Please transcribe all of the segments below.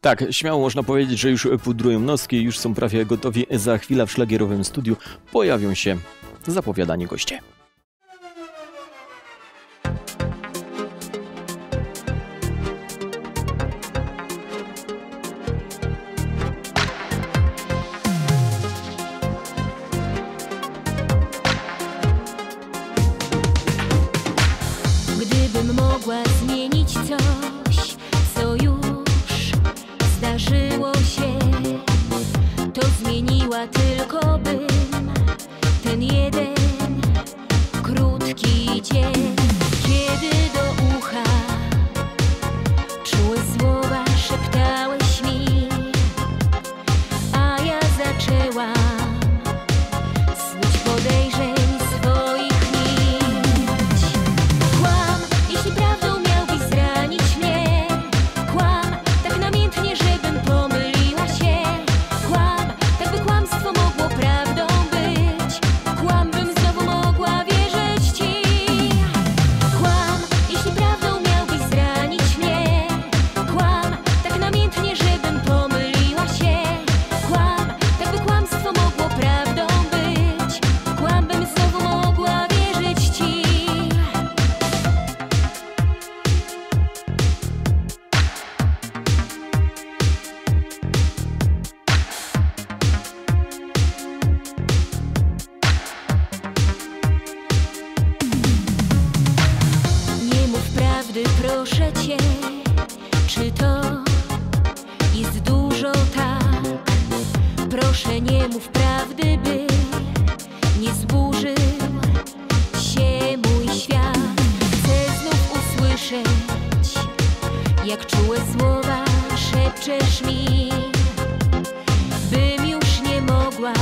Tak, śmiało można powiedzieć, że już pudrują noski, już są prawie gotowi. Za chwilę w szlagierowym studiu pojawią się zapowiadani goście. Proszę nie mów prawdy, by nie zburzył się mój świat. Chcę znów usłyszeć, jak czułe słowa szepczesz mi, bym już nie mogła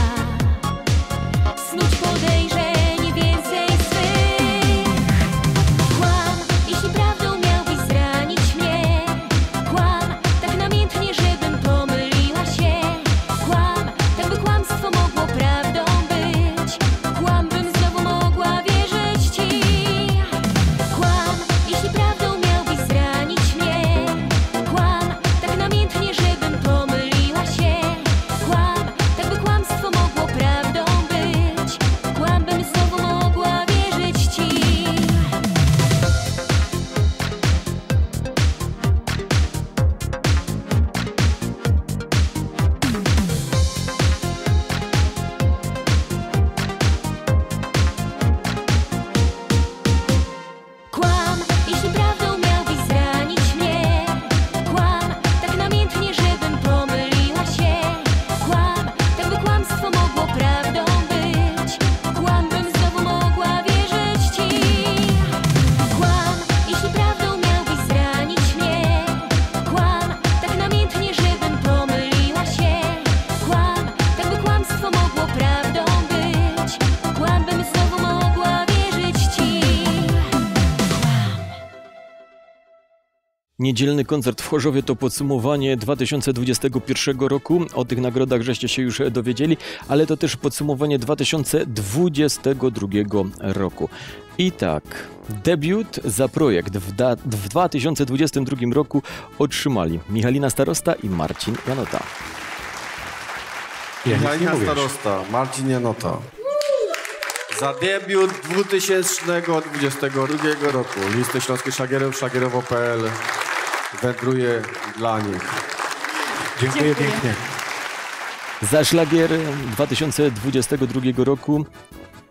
Niedzielny koncert w Chorzowie to podsumowanie 2021 roku. O tych nagrodach żeście się już dowiedzieli, ale to też podsumowanie 2022 roku. I tak, debiut za projekt w, da- w 2022 roku otrzymali Michalina Starosta i Marcin Janota. Ja Michalina. Starosta, Marcin Janota. Za debiut 2022 roku listę śląskich szlagierów szlagierowo.pl wędruje dla nich. Dziękuję pięknie. Za szlagier 2022 roku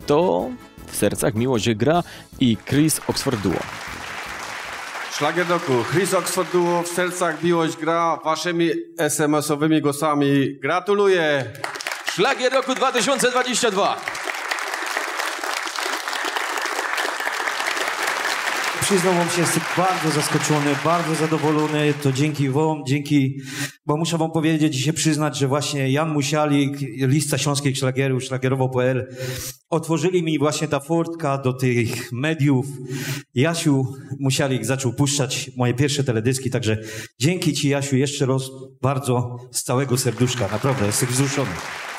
to w sercach miłość gra i Chris Oxford Duo. Szlagier roku. Chris Oxford Duo w sercach miłość gra waszymi SMS-owymi głosami. Gratuluję! Szlagier roku 2022. Przyznam wam się, jestem bardzo zaskoczony, bardzo zadowolony. To dzięki wam, dzięki, bo muszę wam powiedzieć i się przyznać, że właśnie Jan Musialik, lista śląskich szlagierów, szlagierowo.pl, otworzyli mi właśnie ta furtka do tych mediów. Jasiu Musialik zaczął puszczać moje pierwsze teledyski, także dzięki ci Jasiu jeszcze raz bardzo z całego serduszka, naprawdę, jestem wzruszony.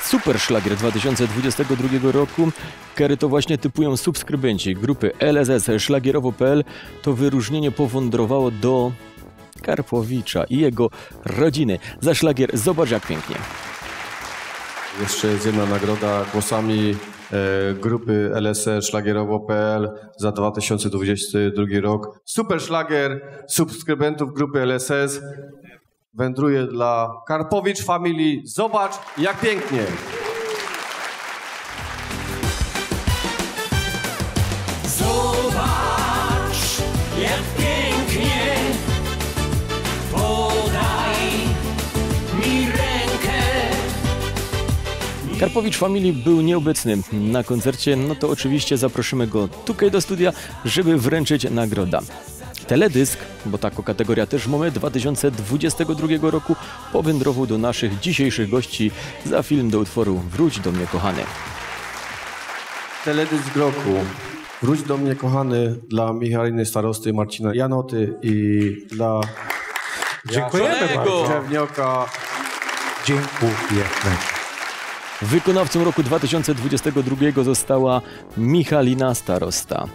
Super Szlagier 2022 roku, który to właśnie typują subskrybenci grupy LSS Szlagierowo.pl, to wyróżnienie powędrowało do Karpowicza i jego rodziny za szlagier Zobacz jak pięknie. Jeszcze jest jedna nagroda głosami grupy LSE szlagierowo.pl za 2022 rok. Super szlagier subskrybentów grupy LSS wędruje dla Karpowicz Family. Zobacz jak pięknie. Karpowicz Family był nieobecny na koncercie, no to oczywiście zaprosimy go tutaj do studia, żeby wręczyć nagroda. Teledysk, bo taką kategoria też mamy, 2022 roku powędrował do naszych dzisiejszych gości za film do utworu Wróć do mnie kochany. Teledysk roku. Wróć do mnie kochany dla Michaliny Starosty, Marcina Janoty i dla Dziękujemy bardzo. Drewnioka. Dziękujemy. Wykonawcą roku 2022 została Michalina Starosta.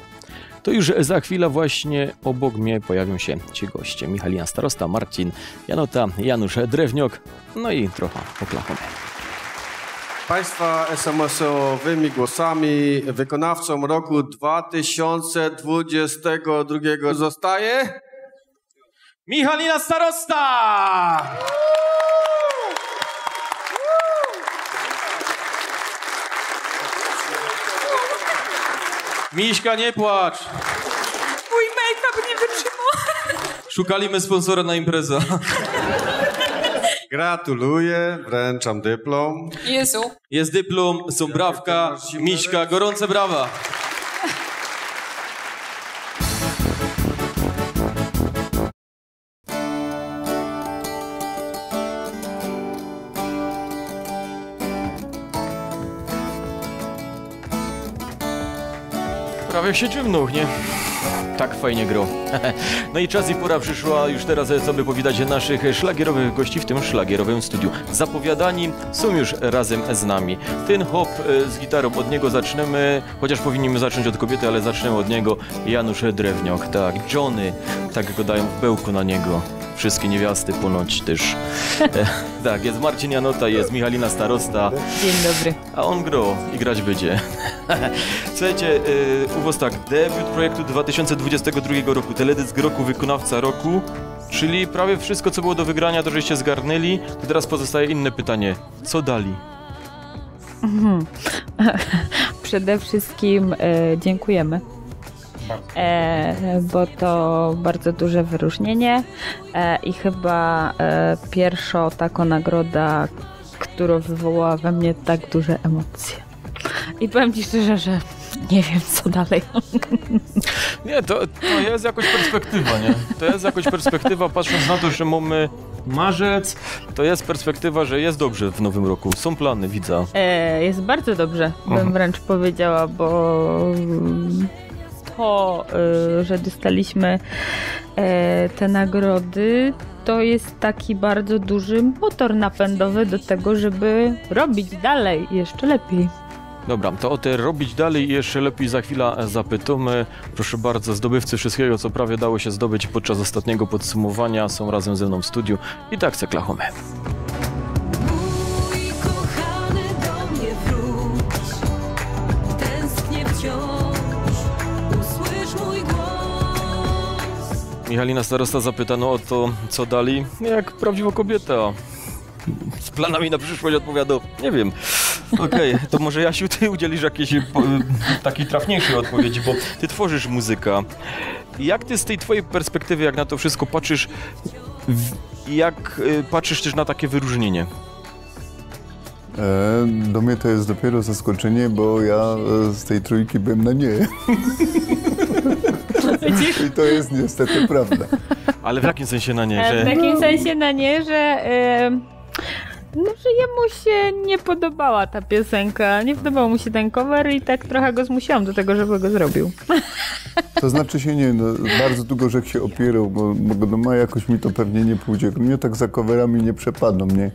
To już za chwilę właśnie obok mnie pojawią się ci goście. Michalina Starosta, Marcin Janota, Janusz Drewniok, no i trochę Oklahoma. Państwa SMS-owymi głosami wykonawcą roku 2022 zostaje Michalina Starosta! Miśka, nie płacz! Mój make-up nie wytrzymał. Szukaliśmy sponsora na imprezę. Gratuluję, wręczam dyplom. Jezu. Jest dyplom, są brawka. Miśka, gorące brawa. Prawie się dziwnuch, nie? Tak fajnie gro. No i czas i pora przyszła już teraz sobie powitać naszych szlagierowych gości w tym szlagierowym studiu. Zapowiadani są już razem z nami. Ten hop e, z gitarą, od niego zaczniemy, chociaż powinniśmy zacząć od kobiety, ale zaczniemy od niego. Janusz Drewniok, tak, Johnny, tak go dają w bełku na niego. Wszystkie niewiasty ponoć też. E, tak, jest Marcin Janota, jest Michalina Starosta. Dzień dobry. A on gro i grać będzie. Słuchajcie, yy, u was tak, debiut projektu 2022 roku, teledysk roku, wykonawca roku, czyli prawie wszystko, co było do wygrania, to żeście zgarnęli. To teraz pozostaje inne pytanie. Co dali? Przede wszystkim e, dziękujemy. E, bo to bardzo duże wyróżnienie e, i chyba e, pierwsza taka nagroda, która wywołała we mnie tak duże emocje. I powiem Ci szczerze, że nie wiem co dalej. Nie, to, to jest jakoś perspektywa, nie? To jest jakoś perspektywa, patrząc na to, że mamy marzec, to jest perspektywa, że jest dobrze w nowym roku. Są plany, widzę. E, jest bardzo dobrze, bym wręcz powiedziała, bo to, y, że dostaliśmy e, te nagrody, to jest taki bardzo duży motor napędowy do tego, żeby robić dalej jeszcze lepiej. Dobra, to o te robić dalej i jeszcze lepiej za chwilę zapytamy. Proszę bardzo, zdobywcy wszystkiego, co prawie dało się zdobyć podczas ostatniego podsumowania, są razem ze mną w studiu i tak se klachome. Michalina Starosta zapytano o to, co dali, jak prawdziwa kobieta. Z planami na przyszłość odpowiada, nie wiem. Okej, to może Jasiu, ty udzielisz jakiejś e, po, takiej trafniejszej odpowiedzi, bo ty tworzysz muzykę. Jak ty z tej twojej perspektywy, jak na to wszystko patrzysz, jak e, patrzysz też na takie wyróżnienie? E, Do mnie to jest dopiero zaskoczenie, bo ja e, z tej trójki byłem na nie. I to jest niestety prawda. Ale w jakim sensie na nie, E, W że... takim sensie na nie, że, no, że jemu się nie podobała ta piosenka, nie podobał mu się ten cover i tak trochę go zmusiłam do tego, żeby go zrobił. To znaczy się nie, no, bardzo długo żech się opierał, bo, bo no, ma jakoś mi to pewnie nie pójdzie. Mnie tak za coverami nie przepadną, nie?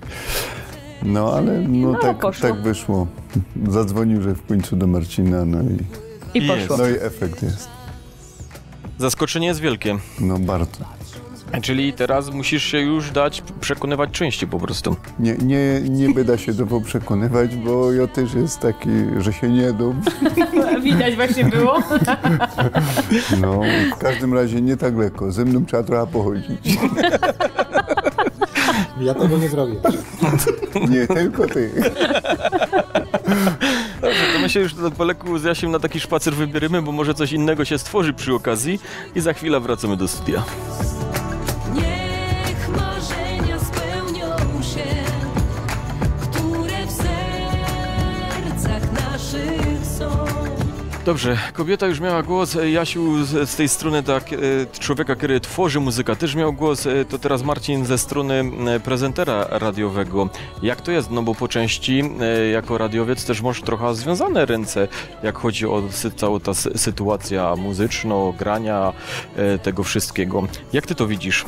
No ale no, No, tak, poszło. tak wyszło. Zadzwonił, że w końcu do Marcina, no i, I Jest. poszło. no i efekt jest. Zaskoczenie jest wielkie. No bardzo. Czyli teraz musisz się już dać przekonywać częściej po prostu. Nie, nie, nie będę się do tego przekonywać, bo ja też jest taki, że się nie dam. Widać właśnie było. No, w każdym razie nie tak lekko. Ze mną trzeba trochę pochodzić. Ja tego nie zrobię. Nie, tylko ty. Dobrze, to my się już po leku z Jasiem na taki szpacer wybierzemy, bo może coś innego się stworzy przy okazji i za chwilę wracamy do studia. Dobrze, kobieta już miała głos, Jasiu z, z tej strony tak, e, człowieka, który tworzy muzykę, też miał głos, e, to teraz Marcin ze strony e, prezentera radiowego. Jak to jest? No bo po części jako radiowiec też masz trochę związane ręce, jak chodzi o całą ta sy, sytuacja muzyczno, grania, tego wszystkiego. Jak ty to widzisz?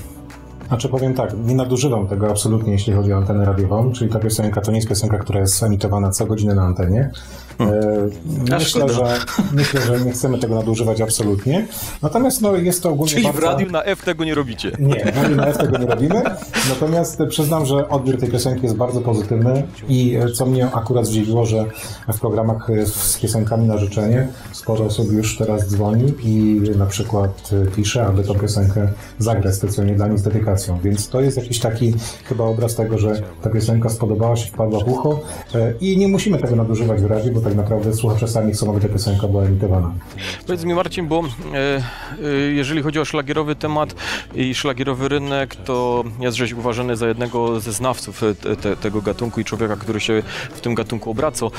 Znaczy powiem tak, nie nadużywam tego absolutnie, jeśli chodzi o antenę radiową, czyli ta piosenka to nie jest piosenka, która jest emitowana co godzinę na antenie. E, A myślę, że, myślę, że nie chcemy tego nadużywać absolutnie. Natomiast no, jest to ogólnie Czyli w bardzo... radiu na F tego nie robicie. Nie, w radiu na F tego nie robimy. Natomiast przyznam, że odbiór tej piosenki jest bardzo pozytywny i e, co mnie akurat zdziwiło, że w programach e, z piosenkami na życzenie sporo osób już teraz dzwoni i na przykład e, pisze, aby tą piosenkę zagrać specjalnie dla nich z dedykacją. Więc to jest jakiś taki chyba obraz tego, że ta piosenka spodobała się, wpadła w ucho e, i nie musimy tego nadużywać w bo tak naprawdę słuchacze sami chcą, aby ta piosenka była emitowana. Powiedz mi Marcin, bo e, e, jeżeli chodzi o szlagierowy temat i szlagierowy rynek, to jest żeś uważany za jednego ze znawców te, te, tego gatunku i człowieka, który się w tym gatunku obraca. E,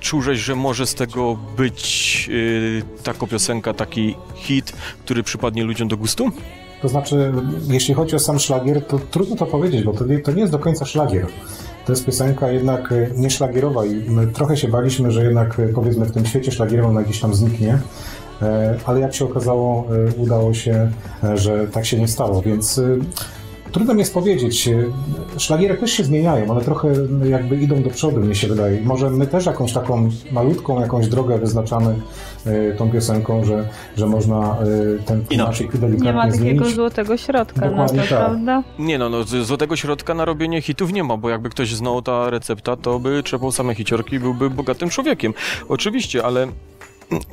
czułeś, że może z tego być taka piosenka, taki hit, który przypadnie ludziom do gustu? To znaczy, jeśli chodzi o sam szlagier, to trudno to powiedzieć, bo to nie, to nie jest do końca szlagier. To jest piosenka jednak e, nie szlagierowa i my trochę się baliśmy, że jednak e, powiedzmy w tym świecie szlagierowym ona gdzieś tam zniknie, E, ale jak się okazało, udało się, że tak się nie stało, więc Trudno mi jest powiedzieć. E, Szlagiery też się zmieniają, one trochę jakby idą do przodu, mnie się wydaje. Może my też jakąś taką malutką jakąś drogę wyznaczamy e, tą piosenką, że, że można e, ten klimatik delikatnie Nie ma takiego zmienić. złotego środka na to, Dokładnie tak. prawda? Nie no, no złotego środka na robienie hitów nie ma, bo jakby ktoś znał ta recepta, to by trzepał same hiciorki i byłby bogatym człowiekiem. Oczywiście, ale mm,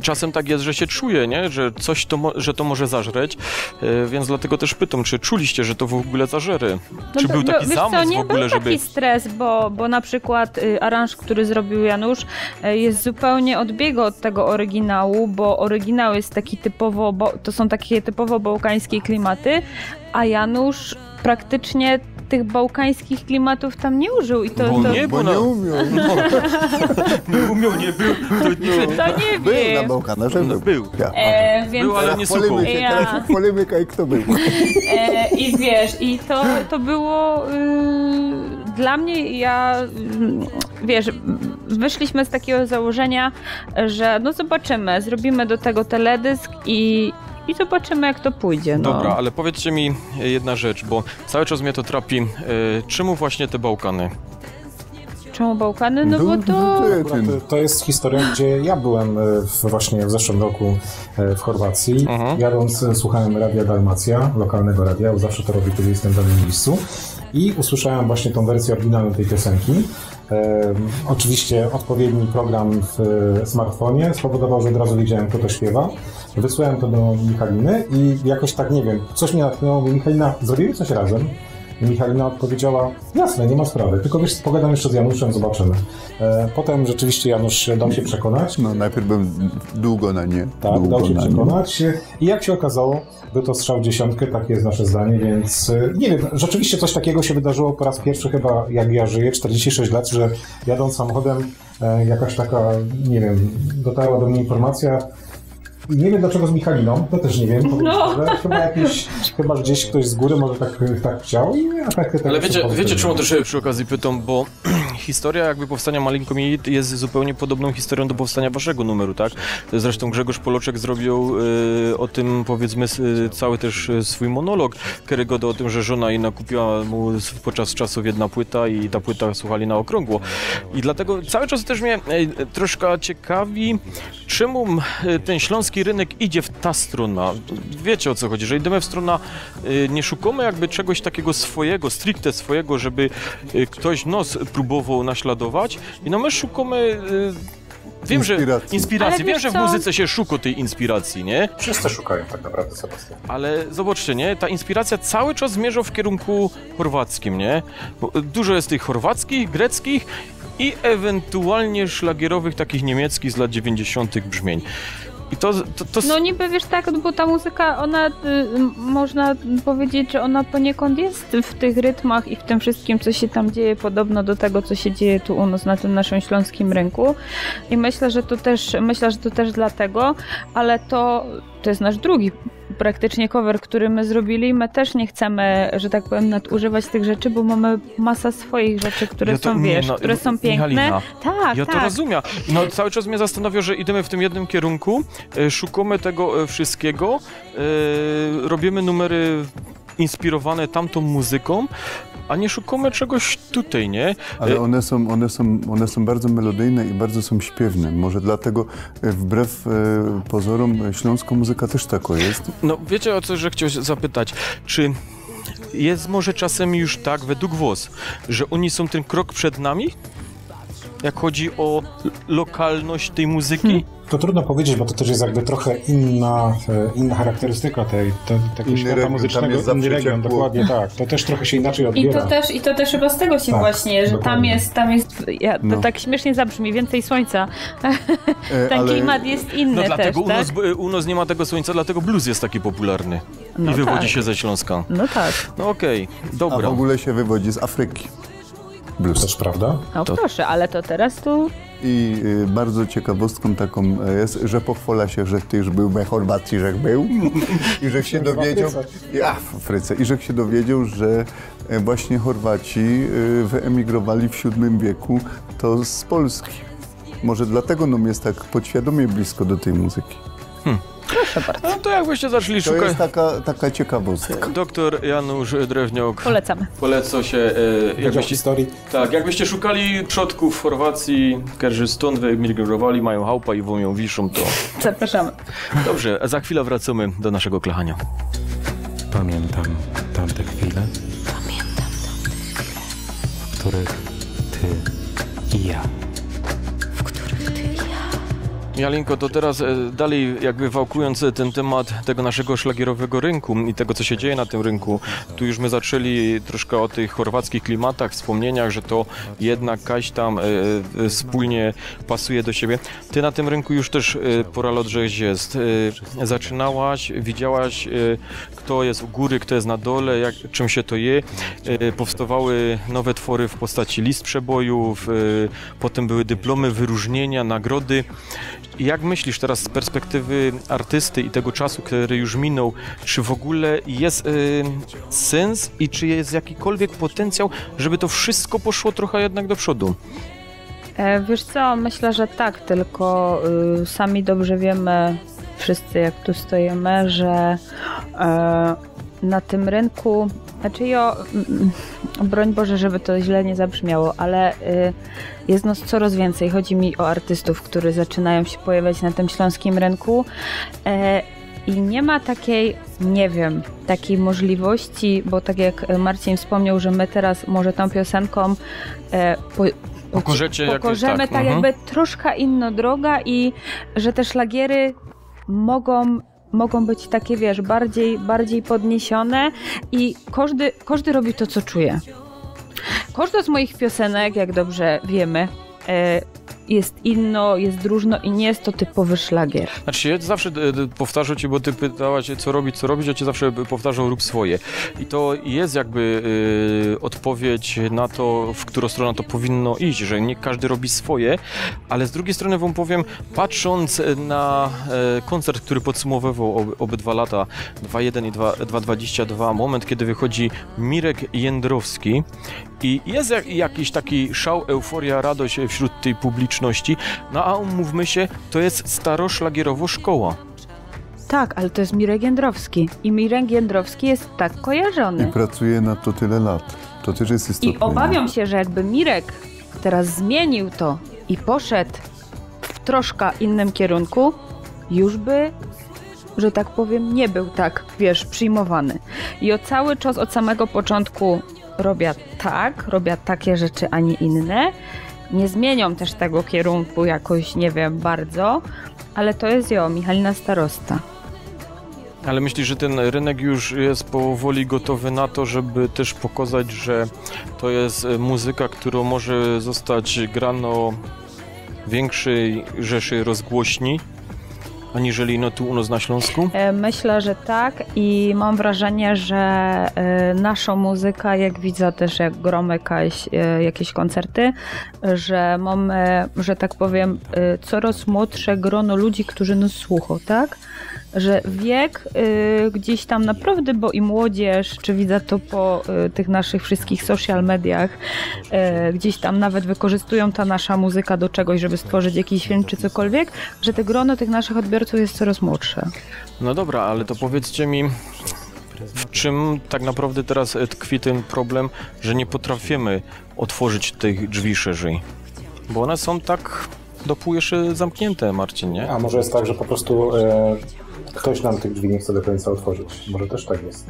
czasem tak jest, że się czuje, nie? Że coś to, że to może zażreć, e, więc dlatego też pytam, czy czuliście, że to w ogóle zażery? No czy to- był taki no, wiesz co, zamysł nie w ogóle, był żeby... taki stres, bo, bo na przykład y, aranż, który zrobił Janusz, y, jest zupełnie odbiega od tego oryginału, bo oryginał jest taki typowo, to są takie typowo bałkańskie klimaty, a Janusz praktycznie tych bałkańskich klimatów tam nie użył i to, Bo to, nie, Bo bo nie na... umiał. nie umiał, nie był. To nie... to nie Był na wiem. Bałkanarze, No, był. był. Ja. E, więc, Był, ale nie. Polemyka, Ja. teraz polemyka i kto był. E, I wiesz, i to, to było y, dla mnie, ja y, wiesz, wyszliśmy z takiego założenia, że no zobaczymy, zrobimy do tego teledysk i, i zobaczymy jak to pójdzie. No. Dobra, ale powiedzcie mi jedna rzecz, bo cały czas mnie to trapi. E, czemu właśnie te Bałkany? Czemu Bałkany? No bo to... Akurat To jest historia, gdzie ja byłem e, w, właśnie w zeszłym roku e, w Chorwacji. Mhm. Jadąc e, słuchałem radia Dalmacja, lokalnego radia, bo zawsze to robię, kiedy jestem w danym miejscu. I usłyszałem właśnie tą wersję oryginalną tej piosenki. E, oczywiście odpowiedni program w e, smartfonie spowodował, że od razu wiedziałem, kto to śpiewa. Wysłałem to do Michaliny i jakoś tak, nie wiem, coś mnie natknęło, mówię, Michalina, zrobimy coś razem? I Michalina odpowiedziała, jasne, nie ma sprawy, tylko wiesz, pogadam jeszcze z Januszem, zobaczymy. E, potem rzeczywiście Janusz dał się przekonać, No najpierw byłem długo na nie. tak, długo dał się na nie. przekonać i jak się okazało, był to strzał dziesiątkę, takie jest nasze zdanie, więc e, nie wiem, rzeczywiście coś takiego się wydarzyło po raz pierwszy chyba, jak ja żyję, 46 lat, że jadąc samochodem e, jakaś taka, nie wiem, dotarła do mnie informacja, nie wiem dlaczego z Michaliną, to też nie wiem, No. chyba jakiś, chyba gdzieś ktoś z góry może tak, tak chciał i efekty tego Ale wiecie, wiecie czemu też przy okazji pytam, bo historia jakby powstania Malinkomi jest zupełnie podobną historią do powstania waszego numeru, tak? Zresztą Grzegorz Poloczek zrobił y, o tym powiedzmy y, cały też y, swój monolog Karygoda o tym, że żona inna kupiła mu podczas czasów jedna płyta i ta płyta słuchali na okrągło. I dlatego cały czas też mnie y, troszkę ciekawi, czemu y, ten śląski śląski rynek idzie w ta strona. Wiecie o co chodzi, że idziemy w stronę, y, nie szukamy jakby czegoś takiego swojego, stricte swojego, żeby y, ktoś nos próbował naśladować i no my szukamy y, Wiem, że Inspiracji. inspiracji. Ale Wiem, że w muzyce się szuka tej inspiracji, nie? Wszyscy szukają tak naprawdę, Sebastian. Ale zobaczcie, nie? Ta inspiracja cały czas zmierza w kierunku chorwackim, nie? Bo dużo jest tych chorwackich, greckich i ewentualnie szlagierowych, takich niemieckich z lat 90. brzmień. I to, to, to No niby wiesz tak, bo ta muzyka, ona y, można powiedzieć, że ona poniekąd jest w tych rytmach i w tym wszystkim, co się tam dzieje, podobno do tego, co się dzieje tu u nas na tym naszym śląskim rynku. I myślę, że to też, myślę, że to też dlatego, ale to, to jest nasz drugi praktycznie cover, który my zrobili. My też nie chcemy, że tak powiem, nadużywać tych rzeczy, bo mamy masa swoich rzeczy, które Ja to- są, nie, wiesz, no, które są piękne. Michalina, Tak, Ja tak. to rozumiem. No cały czas mnie zastanawia, że idziemy w tym jednym kierunku, e, szukamy tego e, wszystkiego, e, robimy numery inspirowane tamtą muzyką, a nie szukamy czegoś tutaj, nie? Ale E, one są, one, są, one są bardzo melodyjne i bardzo są śpiewne. Może dlatego e, wbrew e, pozorom śląska muzyka też tako jest. No wiecie o co, że chciałem zapytać, czy jest może czasem już tak, według was, że oni są ten krok przed nami? Jak chodzi o lokalność tej muzyki? Hmm. To trudno powiedzieć, bo to też jest jakby trochę inna, e, inna charakterystyka tej, te, tego Inny świata region, tam muzycznego, jest zawsze inny region, dokładnie tak. To też trochę się inaczej I odbiera. to też, i to też chyba z tego się Tak, właśnie, że tam dokładnie. jest, tam jest, ja, to No. tak śmiesznie zabrzmi, więcej słońca. E, Ten ale klimat jest inny No też, dlatego u, tak? nas, u nas nie ma tego słońca, dlatego blues jest taki popularny. No I wywodzi tak. się ze Śląska. No tak. No okej, a w dobra. ogóle się wywodzi z Afryki. Blues. Też prawda? No proszę, ale to teraz tu I y, bardzo ciekawostką taką e, jest, że pochwala się, że ty już był w Chorwacji, że był i że się dowiedział, ja w Afryce, i że się dowiedział, że e, właśnie Chorwaci y, wyemigrowali w VII wieku to z Polski. Może dlatego nam jest tak podświadomie blisko do tej muzyki. Proszę bardzo. No to jakbyście zaczęli To szukać... jest taka, taka ciekawostka. Doktor Janusz Drewniok Polecamy. poleca się, e, Jakbyście... historii. tak, jakbyście szukali przodków w Chorwacji, którzy stąd wyemigrowali, mają chałpa i womią wiszą, to Zapraszamy. dobrze, a za chwilę wracamy do naszego klachania. Pamiętam tamte Jalinko, to teraz e, dalej jakby wałkując ten temat tego naszego szlagierowego rynku i tego, co się dzieje na tym rynku, tu już my zaczęli troszkę o tych chorwackich klimatach, wspomnieniach, że to jednak kaś tam e, wspólnie pasuje do siebie. Ty na tym rynku już też e, pora żeś jest. Zaczynałaś, widziałaś, kto jest u góry, kto jest na dole, jak, czym się to je. Powstawały nowe twory w postaci list przebojów, potem były dyplomy, wyróżnienia, nagrody. Jak myślisz teraz z perspektywy artysty i tego czasu, który już minął, czy w ogóle jest y, sens i czy jest jakikolwiek potencjał, żeby to wszystko poszło trochę jednak do przodu? E, wiesz co, myślę, że tak, tylko y, sami dobrze wiemy, wszyscy jak tu stoimy, że e, na tym rynku, znaczy jo, mm, broń Boże, żeby to źle nie zabrzmiało, ale y, jest nas coraz więcej. Chodzi mi o artystów, którzy zaczynają się pojawiać na tym śląskim rynku. E, i nie ma takiej, nie wiem, takiej możliwości, bo tak jak Marcin wspomniał, że my teraz może tą piosenką e, po, Pokorzecie jakoś pokorzemy tak, tak, mhm. jakby troszkę inna droga i że te szlagiery mogą mogą być takie, wiesz, bardziej, bardziej podniesione i każdy, każdy robi to, co czuje. Każda z moich piosenek, jak dobrze wiemy, e, jest inno, jest różno i nie jest to typowy szlagier. Znaczy, ja zawsze e, e, powtarzam ci, bo ty pytałaś, co robić, co robić, ja ci zawsze powtarzam, rób swoje. I to jest jakby e, odpowiedź na to, w którą stronę to powinno iść, że nie każdy robi swoje, ale z drugiej strony wam powiem, patrząc na e, koncert, który podsumowywał ob, obydwa lata, 2.1 i 2 2.22, moment, kiedy wychodzi Mirek Jędrowski i jest jak, jakiś taki szał, euforia, radość wśród tej publiczności, no a umówmy się, to jest staroszlagierowo szkoła. Tak, ale to jest Mirek Jędrowski i Mirek Jędrowski jest tak I kojarzony. pracuje na to tyle lat. To też jest istotne. I obawiam się, że jakby Mirek teraz zmienił to i poszedł w troszkę innym kierunku, już by że tak powiem, nie był tak, wiesz, przyjmowany. I od cały czas, od samego początku robię tak, robię takie rzeczy, a nie inne. Nie zmienią też tego kierunku jakoś, nie wiem, bardzo, ale to jest ją, Michalina Starosta. Ale myślisz, że ten rynek już jest powoli gotowy na to, żeby też pokazać, że to jest e, muzyka, którą może zostać grano większej rzeszy rozgłośni, aniżeli no tu u nas na Śląsku? E, Myślę, że tak i mam wrażenie, że e, nasza muzyka, jak widzę też jak gromy jakieś, e, jakieś koncerty, że mamy, że tak powiem, coraz młodsze grono ludzi, którzy nas słuchają, tak? Że wiek e, gdzieś tam naprawdę, bo i młodzież, czy widzę to po e, tych naszych wszystkich social mediach, e, gdzieś tam nawet wykorzystują ta nasza muzyka do czegoś, żeby stworzyć jakiś film czy cokolwiek, że te grono tych naszych odbiorców jest coraz młodsze. No dobra, ale to powiedzcie mi, w czym tak naprawdę teraz tkwi ten problem, że nie potrafimy otworzyć tych drzwi szerzej? Bo one są tak do pół jeszcze zamknięte, Marcin, nie? A może jest tak, że po prostu e, ktoś nam tych drzwi nie chce do końca otworzyć. Może też tak jest.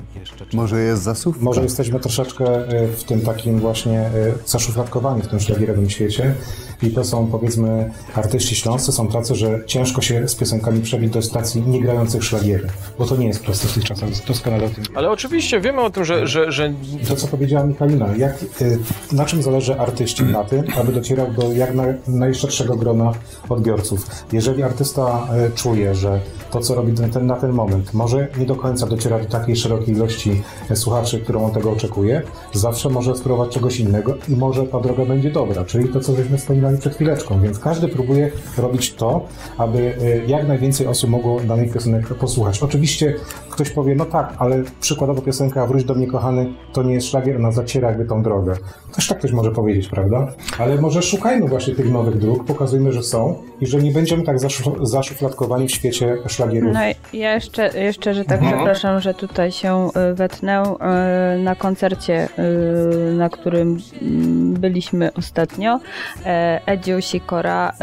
Może jest zasób? Może jesteśmy troszeczkę e, w tym takim właśnie e, zaszufladkowani w tym szlagierowym świecie i to są powiedzmy artyści śląscy, są tacy, że ciężko się z piosenkami przebić do stacji nie grających szlagiery, bo to nie jest proste w tych czasach, doskonale o tym. Ale oczywiście wiemy o tym, że, że, że To, co powiedziała Michalina, jak, y, na czym zależy artyści? Na tym, aby docierał do jak naj, najszerszego grona odbiorców. Jeżeli artysta y, czuje, że to, co robi ten, na ten moment, może nie do końca dociera do takiej szerokiej ilości y, słuchaczy, którą on tego oczekuje, zawsze może spróbować czegoś innego i może ta droga będzie dobra, czyli to, co żeśmy wspominali przed chwileczką. Więc każdy próbuje robić to, aby y, jak najwięcej osób mogło danej piosenek posłuchać. Oczywiście ktoś powie, no tak, ale przykładowo piosenka Wróć do mnie kochany to nie jest szlagier, ona zaciera jakby tą drogę. Też tak ktoś może powiedzieć, prawda? Ale może szukajmy właśnie tych nowych dróg, pokazujmy, że są i że nie będziemy tak zaszu- zaszufladkowani w świecie szlagierów. No ja jeszcze, jeszcze że tak Mhm. przepraszam, że tutaj się y, wetnę y, na koncercie, y, na którym mm, byliśmy ostatnio. E, Edzio Sikora,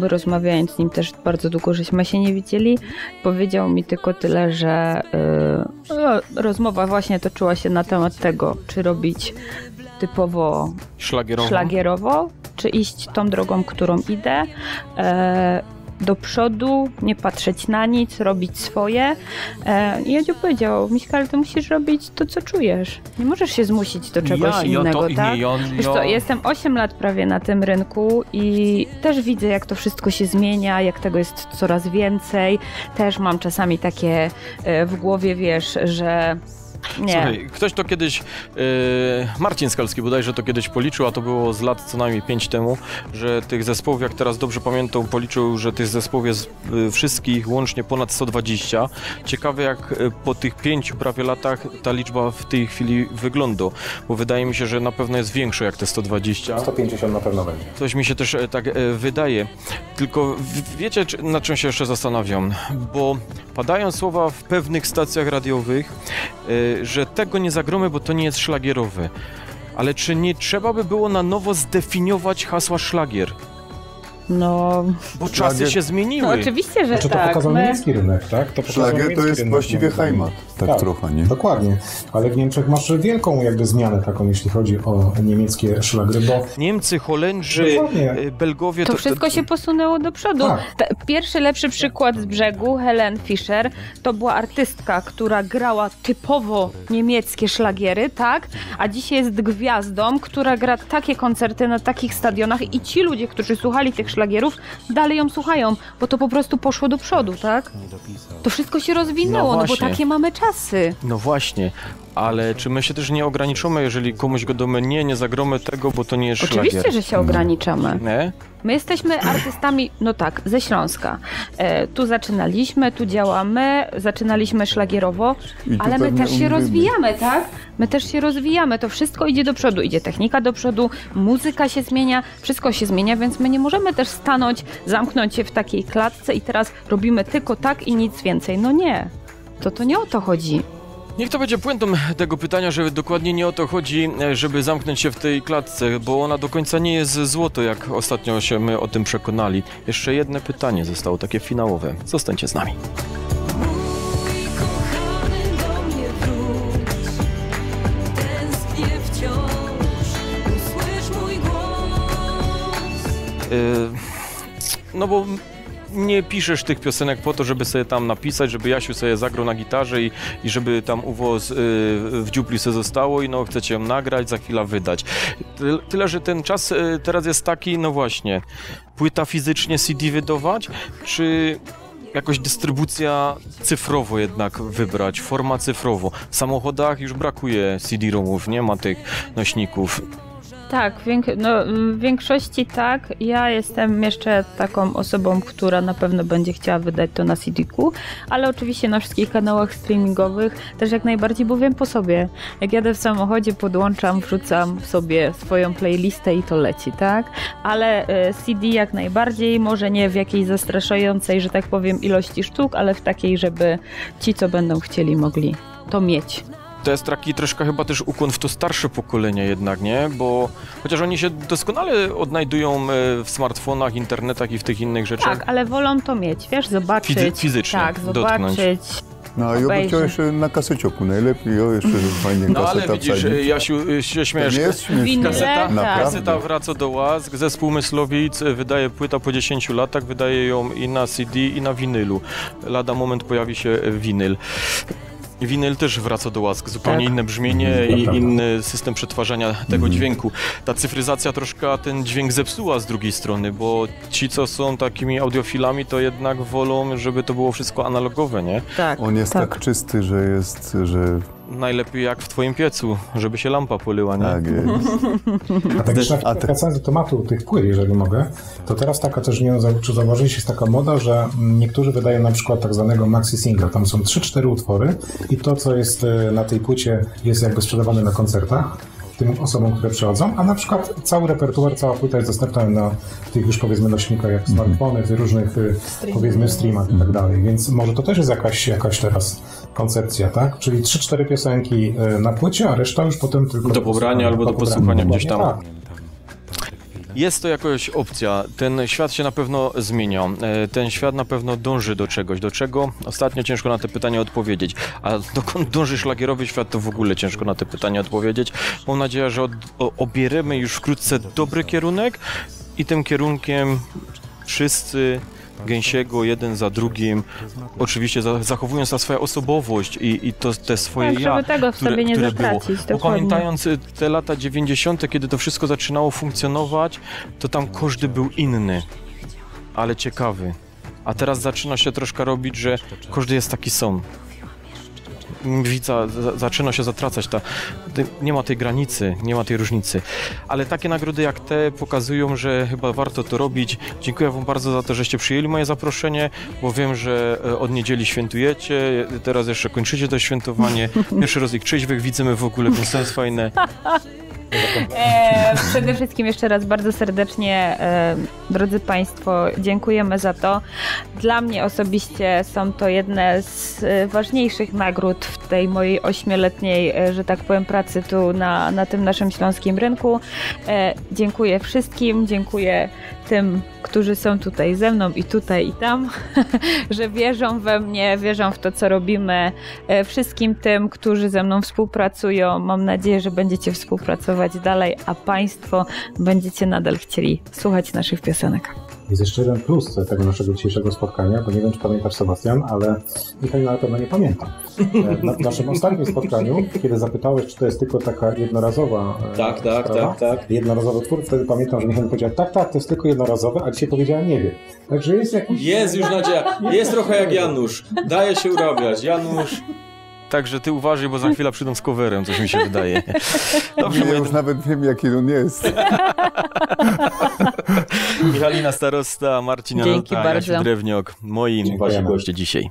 rozmawiając z nim też bardzo długo, żeśmy się nie widzieli, powiedział mi tylko tyle, że y, rozmowa właśnie toczyła się na temat tego, czy robić typowo szlagierowo. szlagierowo, czy iść tą drogą, którą idę. E, do przodu, nie patrzeć na nic, robić swoje. E, I Jadzio powiedział, Miśka, ty musisz robić to, co czujesz. Nie możesz się zmusić do czegoś Ja, ja innego, to- nie, tak? ja- Wiesz ja- co, jestem 8 lat prawie na tym rynku i też widzę, jak to wszystko się zmienia, jak tego jest coraz więcej. Też mam czasami takie e, w głowie, wiesz, że nie. Słuchaj, ktoś to kiedyś, e, Marcin Skalski bodajże to kiedyś policzył, a to było z lat co najmniej 5 temu, że tych zespołów, jak teraz dobrze pamiętam, policzył, że tych zespołów jest e, wszystkich łącznie ponad 120. Ciekawe jak e, po tych pięciu prawie latach ta liczba w tej chwili wygląda, bo wydaje mi się, że na pewno jest większa jak te 120. 150 na pewno będzie. Coś mi się też tak wydaje. Tylko wiecie, czy- nad czym się jeszcze zastanawiam? Bo padają słowa w pewnych stacjach radiowych, e, że tego nie zagromy, bo to nie jest szlagierowy. Ale czy nie trzeba by było na nowo zdefiniować hasła szlagier? No, Bo czasy się zmieniły. no oczywiście, że Znaczy to tak. pokazał My- niemiecki rynek, tak? To Szlagier to jest rynek, właściwie zdaniem. Heimat, tak trochę, nie? Dokładnie. Ale w Niemczech masz wielką jakby zmianę taką, jeśli chodzi o niemieckie szlagry, bo Niemcy, Holendrzy, Dokładnie. e, Belgowie... To wszystko się posunęło do przodu. Tak. Pierwszy lepszy przykład z brzegu, Helen Fischer, to była artystka, która grała typowo niemieckie szlagiery, tak? A dzisiaj jest gwiazdą, która gra takie koncerty na takich stadionach i ci ludzie, którzy słuchali tych szlagierów, dalej ją słuchają, bo to po prostu poszło do przodu, tak? To wszystko się rozwinęło, No no, bo takie mamy czasy. No właśnie, ale czy my się też nie ograniczymy, jeżeli komuś godomy nie, nie zagromy tego, bo to nie jest Oczywiście, szlagier? że się ograniczamy. Nie? My jesteśmy artystami, no tak, ze Śląska. E, tu zaczynaliśmy, tu działamy, zaczynaliśmy szlagierowo, ale my też się rozwijamy, tak? My też się rozwijamy, to wszystko idzie do przodu, idzie technika do przodu, muzyka się zmienia, wszystko się zmienia, więc my nie możemy też stanąć, zamknąć się w takiej klatce i teraz robimy tylko tak i nic więcej. No nie, to to nie o to chodzi. Niech to będzie puentą tego pytania, że dokładnie nie o to chodzi, żeby zamknąć się w tej klatce, bo ona do końca nie jest złoto, jak ostatnio się my o tym przekonali. Jeszcze jedno pytanie zostało takie finałowe. Zostańcie z nami. Y, no bo nie piszesz tych piosenek po to, żeby sobie tam napisać, żeby Jasiu sobie zagrał na gitarze i, i żeby tam uwoz y, w dziupli sobie zostało i no chcecie ją nagrać, za chwilę wydać. Tyle, że ten czas y, teraz jest taki, no właśnie, płyta fizycznie CD wydawać, czy jakoś dystrybucja cyfrowo jednak wybrać, forma cyfrowo. W samochodach już brakuje CD-ROMów, nie ma tych nośników. Tak, więk- no, w większości tak. Ja jestem jeszcze taką osobą, która na pewno będzie chciała wydać to na CD-ku, ale oczywiście na wszystkich kanałach streamingowych też jak najbardziej, bo wiem po sobie. Jak jadę w samochodzie, podłączam, wrzucam sobie swoją playlistę i to leci, tak? Ale e, CD jak najbardziej, może nie w jakiejś zastraszającej, że tak powiem, ilości sztuk, ale w takiej, żeby ci, co będą chcieli, mogli to mieć to jest taki troszkę chyba też ukłon w to starsze pokolenie jednak, nie? Bo chociaż oni się doskonale odnajdują e, w smartfonach, internetach i w tych innych rzeczach. Tak, ale wolą to mieć, wiesz, zobaczyć. Fizy- fizycznie Tak, dotknąć. zobaczyć. No a ja bym chciał jeszcze na kasecioku najlepiej, o jeszcze fajnie No ale kaseta widzisz, wsadzić. Jasiu, y, się śmiesz. To nie jest śmieszne. Kaseta. Naprawdę. kaseta wraca do łask, zespół Myslowic wydaje płyta po 10 latach, wydaje ją i na CD i na winylu. Lada moment pojawi się winyl. Winyl też wraca do łask, zupełnie Tak. inne brzmienie Mhm, i prawda. inny system przetwarzania tego dźwięku. Ta cyfryzacja troszkę ten dźwięk zepsuła z drugiej strony, bo ci, co są takimi audiofilami, to jednak wolą, żeby to było wszystko analogowe, nie? Tak, On jest tak. tak. czysty, że jest, że Najlepiej jak w twoim piecu, żeby się lampa polyła, nie? tak jest. A tak jeszcze A te- wracając do tematu tych płyt, jeżeli mogę, to teraz taka też, nie wiem, czy zauważyliście, jest taka moda, że niektórzy wydają na przykład tak zwanego maxi singla. Tam są 3-4 utwory i to, co jest e, na tej płycie, jest jakby sprzedawane na koncertach tym osobom, które przychodzą, a na przykład cały repertuar, cała płyta jest dostępna na tych już powiedzmy nośnikach jak smartfony, w różnych e, powiedzmy streamach i tak dalej, więc może to też jest jakaś, jakaś teraz koncepcja, tak? Czyli 3-4 piosenki e, na płycie, a reszta już potem tylko Do pobrania albo do posłuchania gdzieś tam. Tak. Jest to jakoś opcja. Ten świat się na pewno zmienia. E, Ten świat na pewno dąży do czegoś. Do czego? Ostatnio ciężko na te pytania odpowiedzieć. A dokąd dąży szlagierowy świat, to w ogóle ciężko na te pytania odpowiedzieć. Mam nadzieję, że od, obieremy już wkrótce dobry kierunek i tym kierunkiem wszyscy Gęsiego jeden za drugim, oczywiście za, zachowując ta swoją osobowość i, i to, te swoje Tak, ja, żeby tego w które, sobie nie które zatracić, było. Bo pamiętając y, te lata 90., kiedy to wszystko zaczynało funkcjonować, to tam każdy był inny, ale ciekawy. A teraz zaczyna się troszkę robić, że każdy jest taki sam. Widza za- zaczyna się zatracać, ta, nie ma tej granicy, nie ma tej różnicy. Ale takie nagrody jak te pokazują, że chyba warto to robić. Dziękuję Wam bardzo za to, żeście przyjęli moje zaproszenie, bo wiem, że e, od niedzieli świętujecie, teraz jeszcze kończycie to świętowanie. Pierwszy raz ich trzeźwych widzimy w ogóle, więc to jest fajne. E, przede wszystkim jeszcze raz bardzo serdecznie, e, drodzy Państwo, dziękujemy za to. Dla mnie osobiście są to jedne z e, ważniejszych nagród w tej mojej ośmioletniej, e, że tak powiem, pracy tu na, na tym naszym śląskim rynku. E, dziękuję wszystkim, dziękuję tym, którzy są tutaj ze mną i tutaj i tam, że wierzą we mnie, wierzą w to, co robimy. E, Wszystkim tym, którzy ze mną współpracują, mam nadzieję, że będziecie współpracować dalej, a Państwo będziecie nadal chcieli słuchać naszych piosenek. Jest jeszcze jeden plus tego naszego dzisiejszego spotkania, bo nie wiem, czy pamiętasz Sebastian, ale Michał na pewno nie pamięta. E, Na naszym ostatnim spotkaniu, kiedy zapytałeś, czy to jest tylko taka jednorazowa e, Tak, tak, sprawa, tak, tak. jednorazowy twór, wtedy pamiętam, że Michał powiedział, tak, tak, to jest tylko jednorazowe, a dzisiaj powiedziała nie wiem. Także jest jakiś... Jest już nadzieja. Jest trochę jak Janusz. Daje się urabiać. Janusz. Także ty uważaj, bo za chwilę przyjdą z coverem, coś mi się wydaje. Dobrze, Ja już nawet wiem, jaki on jest. Michalina Starosta, Marcin Dzięki Jasiu bardzo. Drewniok, moi Dziękujemy. wasi goście dzisiaj.